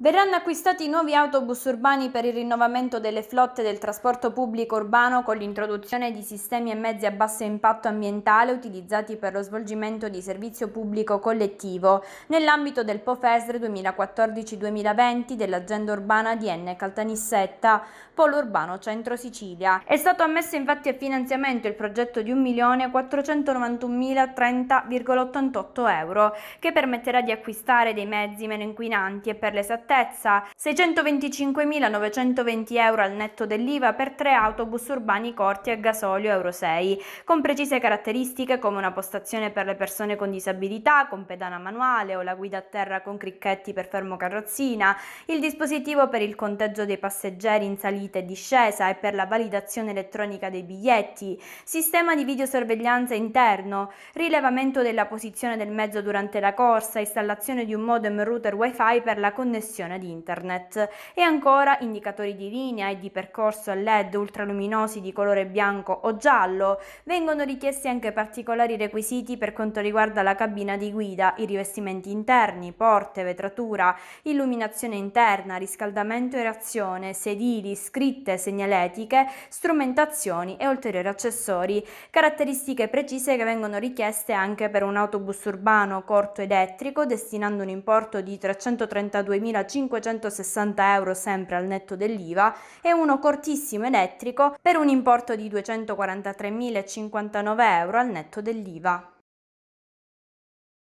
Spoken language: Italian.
Verranno acquistati nuovi autobus urbani per il rinnovamento delle flotte del trasporto pubblico urbano con l'introduzione di sistemi e mezzi a basso impatto ambientale utilizzati per lo svolgimento di servizio pubblico collettivo nell'ambito del POFESR 2014-2020 dell'agenda urbana di Enne Caltanissetta, Polo Urbano Centro Sicilia. È stato ammesso infatti a finanziamento il progetto di 1.491.030,88 euro che permetterà di acquistare dei mezzi meno inquinanti e per l'esattezza certezza 625.920 euro al netto dell'IVA per tre autobus urbani corti a gasolio Euro 6, con precise caratteristiche come una postazione per le persone con disabilità, con pedana manuale o la guida a terra con cricchetti per fermocarrozzina, il dispositivo per il conteggio dei passeggeri in salita e discesa e per la validazione elettronica dei biglietti, sistema di videosorveglianza interno, rilevamento della posizione del mezzo durante la corsa, installazione di un modem router wifi per la connessione connessione di internet e ancora indicatori di linea e di percorso a LED ultraluminosi di colore bianco o giallo. Vengono richiesti anche particolari requisiti per quanto riguarda la cabina di guida, i rivestimenti interni, porte, vetratura, illuminazione interna, riscaldamento e reazione, sedili, scritte segnaletiche, strumentazioni e ulteriori accessori. Caratteristiche precise che vengono richieste anche per un autobus urbano corto elettrico destinando un importo di 332.000 560 euro sempre al netto dell'IVA e uno cortissimo elettrico per un importo di 243.059 euro al netto dell'IVA.